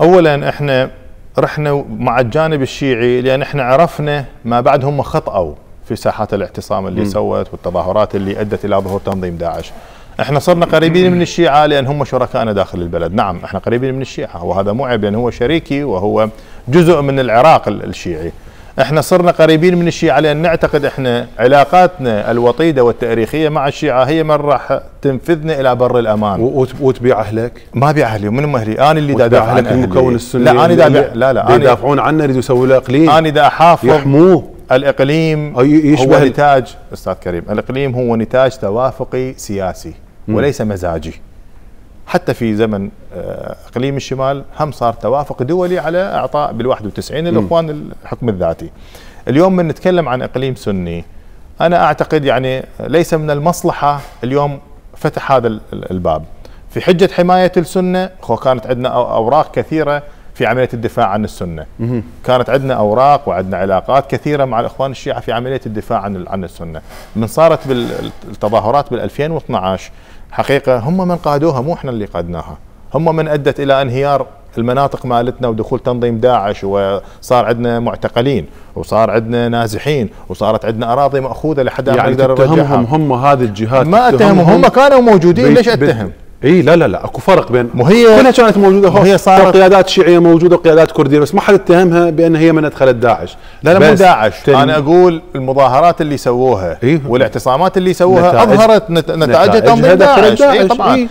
اولا إحنا رحنا مع الجانب الشيعي لأن إحنا عرفنا ما بعد هم خطأوا في ساحات الاعتصام اللي م. سوت والتظاهرات اللي أدت إلى ظهور تنظيم داعش. إحنا صرنا قريبين من الشيعة لأن هم شركائنا داخل البلد، نعم إحنا قريبين من الشيعة وهذا مو عيب لأن هو شريكي وهو جزء من العراق الشيعي. إحنا صرنا قريبين من الشيعة لأن نعتقد إحنا علاقاتنا الوطيدة والتاريخية مع الشيعة هي من راح تنفذنا إلى بر الأمان. وتبيع أهلك؟ ما أبيع أهلي من أهلي؟ أنا اللي دا ادافع عن المكون السني لا أنا دا لا لا أنا يدافعون عنه يريدوا يسووا له إقليم. أنا دا احافظ يحموه. الإقليم يشبه هو نتاج أستاذ كريم الإقليم هو نتاج توافقي سياسي وليس مزاجي. حتى في زمن آه، إقليم الشمال هم صار توافق دولي على إعطاء بال 91 الإخوان الحكم الذاتي. اليوم من نتكلم عن إقليم سني أنا أعتقد يعني ليس من المصلحة اليوم فتح هذا الباب. في حجة حماية السنة هو كانت عندنا أوراق كثيرة في عملية الدفاع عن السنة. كانت عندنا أوراق وعندنا علاقات كثيرة مع الإخوان الشيعة في عملية الدفاع عن عن السنة. من صارت بالتظاهرات بال 2012 حقيقة هم من قادوها مو إحنا اللي قادناها هم من أدت إلى انهيار المناطق مالتنا ودخول تنظيم داعش وصار عندنا معتقلين وصار عندنا نازحين وصارت عندنا أراضي مأخوذة لحد يعني نقدر نرجعها هم هذه الجهات ما أتهمهم هم كانوا موجودين ليش أتهم؟ إي لا لا لا أكو فرق بين مو هي كلها كانت موجودة هي صارت قيادات شيعيه موجودة وقيادات كردية بس ما حد اتهمها بأن هي من أدخلت داعش لا لا مو داعش أنا أقول المظاهرات اللي سووها إيه؟ والاعتصامات اللي سووها أظهرت نتائج تنظيم داعش, داعش. إيه طبعا إيه؟